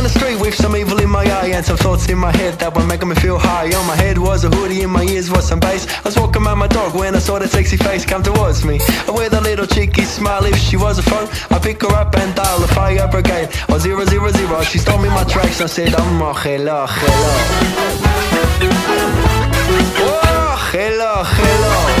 On the street, with Some evil in my eye and some thoughts in my head that were making me feel high. On my head was a hoodie, in my ears was some bass. I was walking by my dog when I saw that sexy face come towards me. And with a little cheeky smile, if she was a foe, I pick her up and dial the fire brigade. Oh zero zero zero, she stole me my tracks I said, oh hello, hello Oh hello, hello